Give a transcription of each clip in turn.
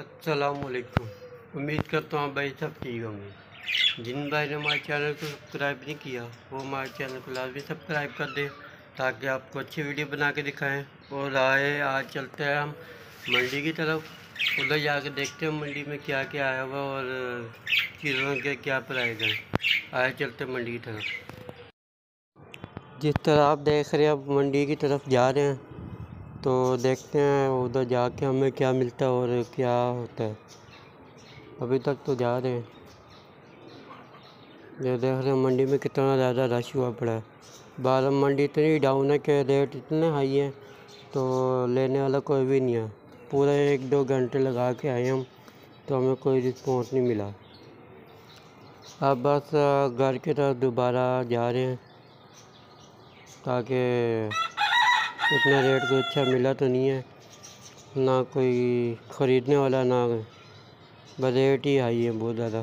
असलकुम उम्मीद करता हूँ भाई सब ठीक होंगे। जिन भाई ने हमारे चैनल को सब्सक्राइब नहीं किया, वो हमारे चैनल को लाजमी सब्सक्राइब कर दे, ताकि आपको अच्छी वीडियो बना के दिखाएँ। और आए, आज चलते हैं हम मंडी की तरफ़। उधर जाके देखते हैं मंडी में क्या क्या आया हुआ और चीज़ों के क्या प्राइस हैं। आए, चलते मंडी की तरफ़। जिस तरह आप देख रहे हैं अब मंडी की तरफ़ जा रहे हैं। तो देखते हैं उधर जाके हमें क्या मिलता है और क्या होता है। अभी तक तो जा रहे हैं। ये देख रहे हैं मंडी में कितना ज़्यादा रश हुआ पड़ा है। बारह मंडी इतनी डाउन है कि रेट इतने हाई हैं तो लेने वाला कोई भी नहीं है। पूरा एक दो घंटे लगा के आए हम तो हमें कोई रिस्पॉन्स नहीं मिला। अब बस घर की तरफ़ दोबारा जा रहे हैं, ताकि इतना रेट कोई अच्छा मिला तो नहीं है। ना कोई ख़रीदने वाला, ना बस रेट ही हाई है बहुत ज़्यादा।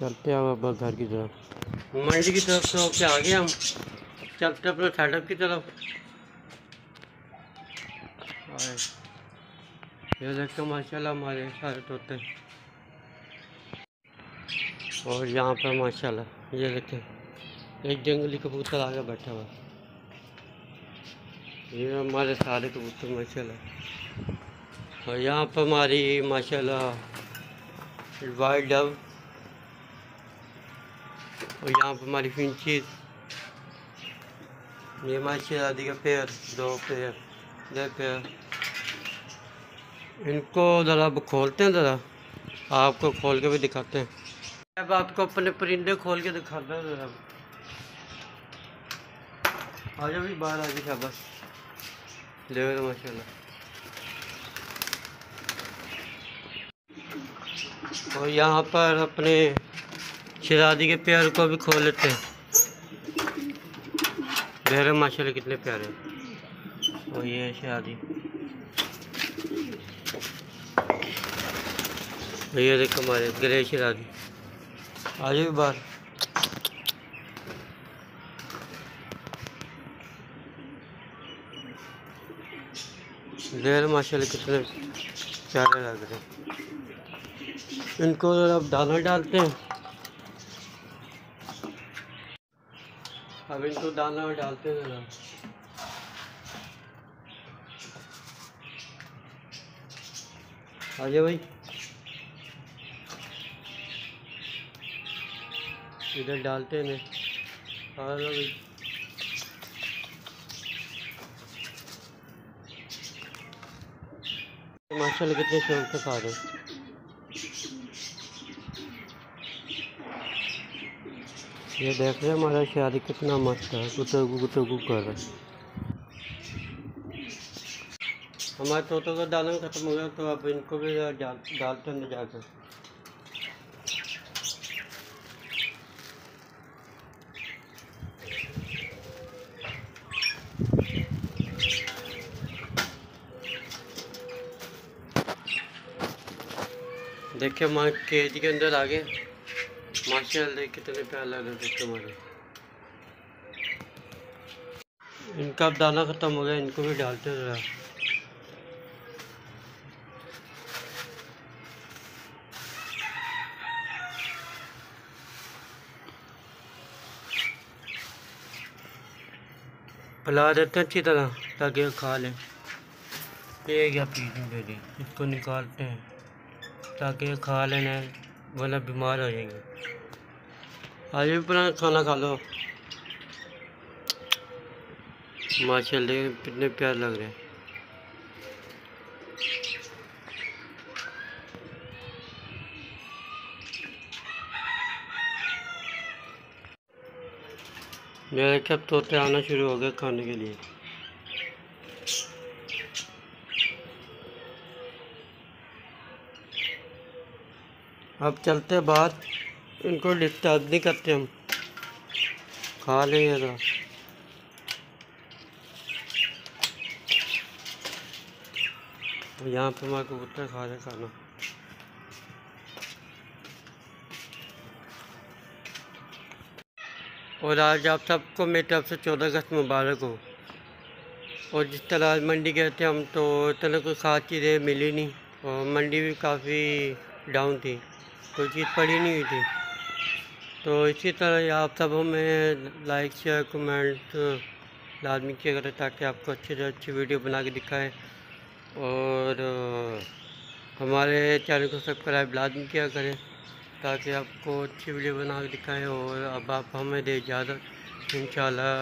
चलते हैं अब घर की तरफ़। मंडी की तरफ़ से होके आ गए हम। चलते अपने सेटअप की तरफ़। ये देखते माशाल्लाह हमारे सारे तोते। और यहाँ पर माशाल्लाह, ये देखें। एक जंगली कबूतर आगे बैठा हुआ। ये हमारे सारे कबूतर, माशाल्लाह। और यहाँ पर हमारी, माशाल्लाह वाइट डव और यहाँ पर हमारी फिंचीज ये हमारी शहजादी का पेड़, दो पेड़ दो पेड़। इनको ज़रा खोलते हैं ज़रा। आपको खोल के भी दिखाते हैं। अब आपको अपने परिंदे खोल के दिखाते हैं ज़रा। आ जाओ भी बाहर आ जाए शाबाश माशाल्लाह और यहाँ पर अपने शहजादी के प्यार को भी खोल लेते हैं देख माशाल्लाह कितने प्यारे और ये शहजादी ये देखो हमारे ग्रे शहजादी आ जाओ बाहर देर माशाल्लाह कितने प्यारे लग रहे हैं। इनको अब दाना डालते हैं। अब इनको दाना डालते हैं आ जाओ भाई। इधर डालते हैं। जाओ भाई। माशाल्लाह कितने शौक से खा रहे ये देख रहे हमारा शादी कितना मस्त है गुतगु गुतगु कर रहा है। हमारे तोतों का दाना खत्म हो गया तो अब इनको भी डाल डालते हैं जाकर। देखिए हमारे केज के अंदर आ गए माशाल्लाह कितने प्यार लग रहे थे तुम्हारे इनका अब दाना ख़त्म हो गया, इनको भी डालते रहा। पिला देते हैं अच्छी तरह, ताकि खा लें। ये क्या पीने दे दी इसको निकालते हैं। ताकि खा लेना, वरना बीमार हो जाएँगे। आज भी पुराना खाना खा लो। माशाल्लाह, कितने प्यार लग रहे हैं। मेरे कब तोते आना शुरू हो गए खाने के लिए। अब चलते बाद इनको डिस्टर्ब नहीं करते हम। खा लेंगे तो। यहाँ पे हमारे कबूतर खा रहे खाना। और आज आप सबको मेरी तरफ़ से चौदह अगस्त मुबारक हो। और जिस तरह आज मंडी गए थे हम तो इतना कोई ख़ास चीज़ें मिली नहीं। और मंडी भी काफ़ी डाउन थी। कोई चीज़ पड़ी नहीं हुई थी। तो इसी तरह आप सब हमें लाइक शेयर कमेंट लाजमी किया करें ताकि आपको अच्छी से अच्छी वीडियो बना के दिखाएँ। और, हमारे चैनल को सब्सक्राइब लाजमी किया करें ताकि आपको अच्छी वीडियो बना के दिखाएँ। और अब आप हमें दे इजाज़त। इन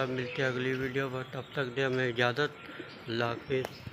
मिलती है अगली वीडियो पर। तब तक दे हमें इजाज़त। अल्लाह हाफिज़।